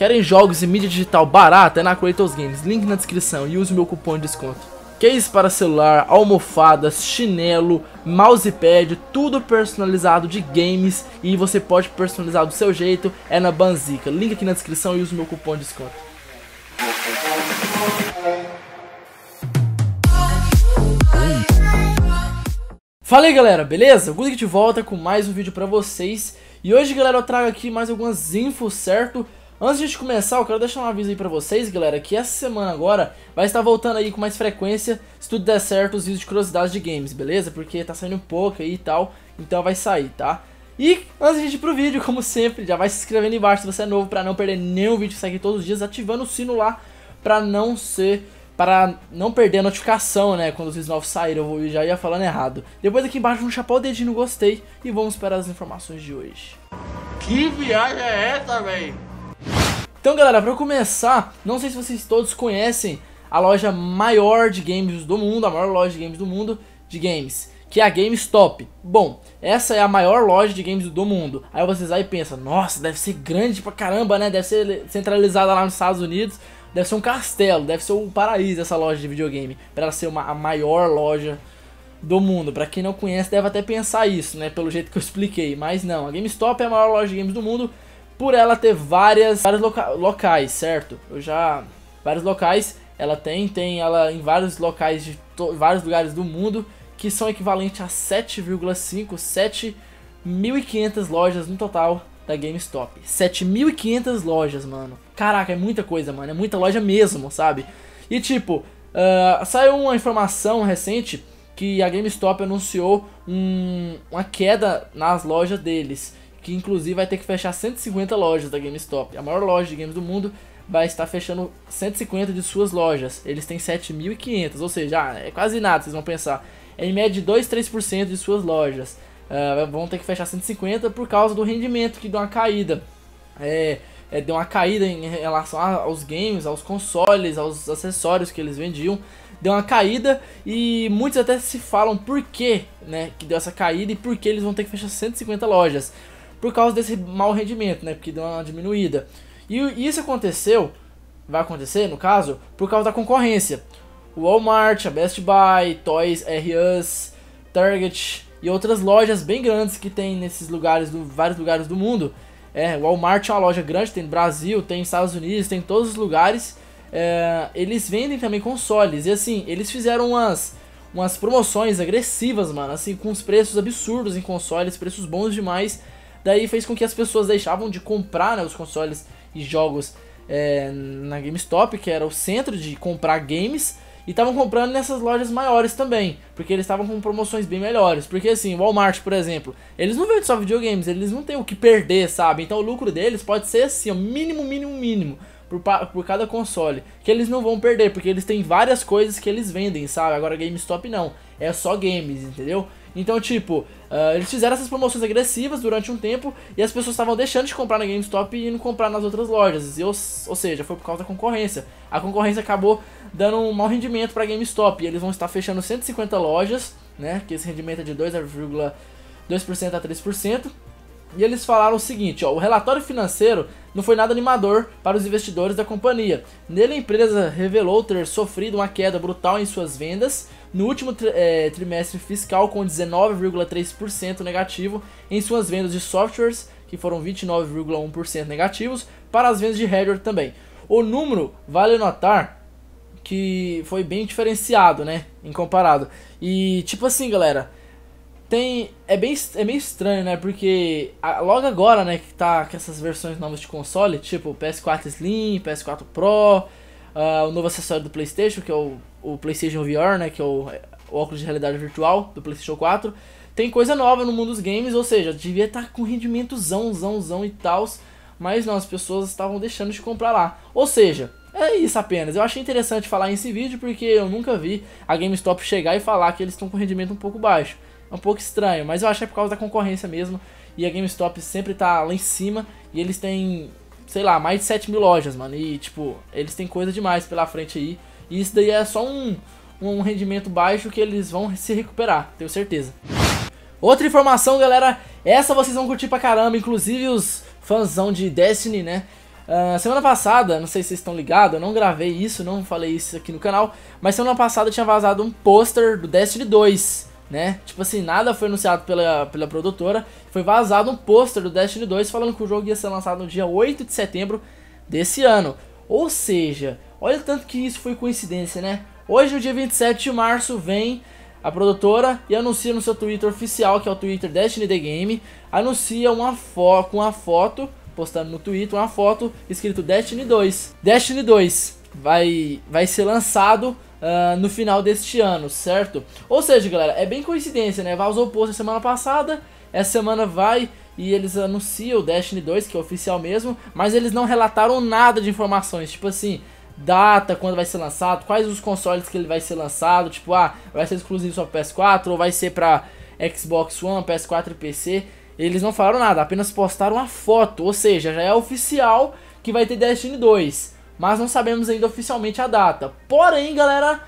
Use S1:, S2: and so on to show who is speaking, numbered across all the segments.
S1: Querem jogos e mídia digital barata? É na Kratos Games, link na descrição e use meu cupom de desconto. Case para celular, almofadas, chinelo, mousepad, tudo personalizado de games e você pode personalizar do seu jeito, é na Banzica. Link aqui na descrição e use meu cupom de desconto. Fala aí galera, beleza? Guzik de volta com mais um vídeo pra vocês E hoje galera eu trago aqui mais algumas infos, certo? Antes de a gente começar eu quero deixar um aviso aí pra vocês galera Que essa semana agora vai estar voltando aí com mais frequência Se tudo der certo os vídeos de curiosidades de games, beleza? Porque tá saindo pouco aí e tal Então vai sair, tá? E antes de ir pro vídeo, como sempre, já vai se inscrevendo embaixo se você é novo pra não perder nenhum vídeo que sai aqui todos os dias Ativando o sino lá pra não ser para não perder a notificação, né, quando os vídeos novos saíram, eu já ia falando errado. Depois aqui embaixo vamos chapar o dedinho no gostei e vamos para as informações de hoje.
S2: Que viagem é essa, velho?
S1: Então galera, para começar, não sei se vocês todos conhecem a loja maior de games do mundo, a maior loja de games do mundo, de games, que é a GameStop. Bom, essa é a maior loja de games do mundo. Aí vocês aí pensam, nossa, deve ser grande pra caramba, né, deve ser centralizada lá nos Estados Unidos, Deve ser um castelo, deve ser um paraíso essa loja de videogame. Para ela ser uma, a maior loja do mundo. Para quem não conhece, deve até pensar isso, né? Pelo jeito que eu expliquei. Mas não, a GameStop é a maior loja de games do mundo. Por ela ter várias, vários loca locais, certo? Eu já. Vários locais. Ela tem, tem ela em vários locais de vários lugares do mundo. Que são equivalentes a 7,5, 7.500 lojas no total da GameStop. 7.500 lojas, mano. Caraca, é muita coisa, mano. É muita loja mesmo, sabe? E tipo, uh, saiu uma informação recente que a GameStop anunciou um, uma queda nas lojas deles. Que inclusive vai ter que fechar 150 lojas da GameStop. A maior loja de games do mundo vai estar fechando 150 de suas lojas. Eles têm 7.500, ou seja, ah, é quase nada, vocês vão pensar. É em média de 2, 3% de suas lojas uh, vão ter que fechar 150 por causa do rendimento que deu uma caída. É, é, deu uma caída em relação aos games, aos consoles, aos acessórios que eles vendiam. Deu uma caída e muitos até se falam por que, né, que deu essa caída e por que eles vão ter que fechar 150 lojas. Por causa desse mau rendimento, né, porque deu uma diminuída. E isso aconteceu, vai acontecer no caso, por causa da concorrência. O Walmart, a Best Buy, Toys R Us, Target, e outras lojas bem grandes que tem nesses lugares, do, vários lugares do mundo. É, o Walmart é uma loja grande, tem no Brasil, tem nos Estados Unidos, tem em todos os lugares. É, eles vendem também consoles. E assim, eles fizeram umas, umas promoções agressivas, mano, assim, com os preços absurdos em consoles, preços bons demais. Daí fez com que as pessoas deixavam de comprar né, os consoles e jogos é, na GameStop, que era o centro de comprar games e estavam comprando nessas lojas maiores também, porque eles estavam com promoções bem melhores. Porque assim, Walmart, por exemplo, eles não vendem só videogames, eles não têm o que perder, sabe? Então o lucro deles pode ser assim, o mínimo, mínimo, mínimo por, por cada console, que eles não vão perder, porque eles têm várias coisas que eles vendem, sabe? Agora GameStop não, é só games, entendeu? Então, tipo, uh, eles fizeram essas promoções agressivas durante um tempo e as pessoas estavam deixando de comprar na GameStop e indo comprar nas outras lojas. E, ou, ou seja, foi por causa da concorrência. A concorrência acabou dando um mau rendimento para a GameStop. E eles vão estar fechando 150 lojas, né? Que esse rendimento é de 2,2% a 3%. E eles falaram o seguinte, ó, o relatório financeiro não foi nada animador para os investidores da companhia. Nele a empresa revelou ter sofrido uma queda brutal em suas vendas no último tri é, trimestre fiscal com 19,3% negativo em suas vendas de softwares, que foram 29,1% negativos, para as vendas de hardware também. O número, vale notar, que foi bem diferenciado, né, em comparado. E tipo assim, galera, tem é bem é meio estranho, né? Porque a, logo agora, né, que tá com essas versões novas de console, tipo PS4 Slim, PS4 Pro, uh, o novo acessório do PlayStation, que é o, o PlayStation VR, né, que é o, o, óculos de realidade virtual do PlayStation 4. Tem coisa nova no mundo dos games, ou seja, devia estar tá com rendimentozão, zão, zão e tal, mas não, as pessoas estavam deixando de comprar lá. Ou seja, é isso apenas. Eu achei interessante falar nesse vídeo porque eu nunca vi a GameStop chegar e falar que eles estão com rendimento um pouco baixo. É um pouco estranho, mas eu acho que é por causa da concorrência mesmo. E a GameStop sempre tá lá em cima e eles têm, sei lá, mais de 7 mil lojas, mano. E tipo, eles têm coisa demais pela frente aí. E isso daí é só um, um rendimento baixo que eles vão se recuperar, tenho certeza. Outra informação, galera, essa vocês vão curtir pra caramba, inclusive os fãzão de Destiny, né? Uh, semana passada, não sei se vocês estão ligados, eu não gravei isso, não falei isso aqui no canal, mas semana passada tinha vazado um pôster do Destiny 2, né? Tipo assim, nada foi anunciado pela, pela produtora, foi vazado um pôster do Destiny 2 falando que o jogo ia ser lançado no dia 8 de setembro desse ano. Ou seja, olha tanto que isso foi coincidência, né? Hoje, no dia 27 de março, vem a produtora e anuncia no seu Twitter oficial, que é o Twitter Destiny The Game, anuncia uma foto, uma foto postando no Twitter uma foto escrito Destiny 2. Destiny 2 vai, vai ser lançado uh, no final deste ano, certo? Ou seja, galera, é bem coincidência, né? Vazou o post semana passada, essa semana vai e eles anunciam o Destiny 2, que é oficial mesmo, mas eles não relataram nada de informações, tipo assim, data, quando vai ser lançado, quais os consoles que ele vai ser lançado, tipo, ah, vai ser exclusivo só PS4 ou vai ser para Xbox One, PS4 e PC. Eles não falaram nada, apenas postaram uma foto, ou seja, já é oficial que vai ter Destiny 2, mas não sabemos ainda oficialmente a data. Porém, galera,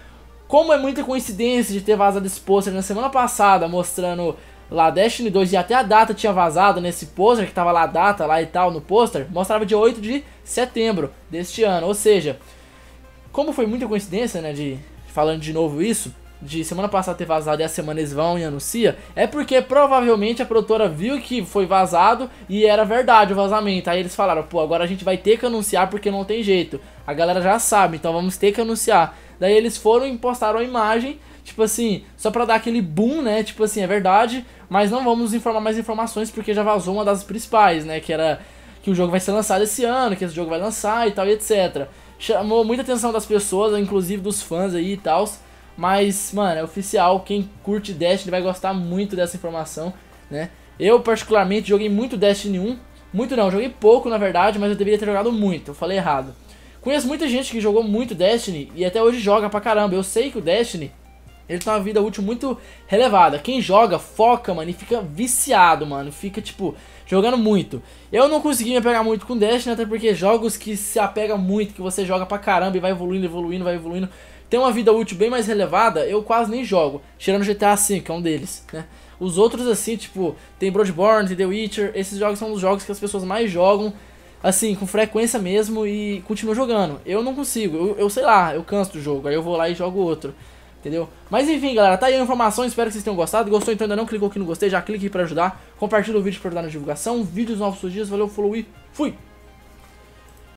S1: como é muita coincidência de ter vazado esse pôster na semana passada mostrando lá Destiny 2 e até a data tinha vazado nesse pôster, que tava lá a data lá e tal no pôster, mostrava dia 8 de setembro deste ano. Ou seja, como foi muita coincidência, né, de falando de novo isso, de semana passada ter vazado e a semana eles vão e anuncia, é porque provavelmente a produtora viu que foi vazado e era verdade o vazamento. Aí eles falaram, pô, agora a gente vai ter que anunciar porque não tem jeito. A galera já sabe, então vamos ter que anunciar. Daí eles foram e postaram a imagem, tipo assim, só pra dar aquele boom, né? Tipo assim, é verdade, mas não vamos informar mais informações porque já vazou uma das principais, né? Que era que o jogo vai ser lançado esse ano, que esse jogo vai lançar e tal e etc. Chamou muita atenção das pessoas, inclusive dos fãs aí e tal. Mas, mano, é oficial. Quem curte Destiny vai gostar muito dessa informação, né? Eu, particularmente, joguei muito Destiny 1. Muito não, joguei pouco na verdade, mas eu deveria ter jogado muito. Eu falei errado. Conheço muita gente que jogou muito Destiny e até hoje joga pra caramba. Eu sei que o Destiny ele tem uma vida útil muito relevada. Quem joga, foca, mano, e fica viciado, mano. Fica, tipo, jogando muito. Eu não consegui me apegar muito com Destiny, até porque jogos que se apega muito, que você joga pra caramba e vai evoluindo, evoluindo, vai evoluindo, tem uma vida útil bem mais relevada, eu quase nem jogo. Tirando GTA V, que é um deles, né? Os outros, assim, tipo, tem Bloodborne, tem The Witcher, esses jogos são os jogos que as pessoas mais jogam, assim, com frequência mesmo e continuam jogando. Eu não consigo, eu, eu sei lá, eu canso do jogo, aí eu vou lá e jogo outro. Entendeu? Mas enfim, galera, tá aí a informação, espero que vocês tenham gostado. Gostou então ainda não clicou aqui no gostei, já clique aí pra ajudar. Compartilha o vídeo pra ajudar na divulgação. Vídeos novos todos os dias, valeu, falou e fui!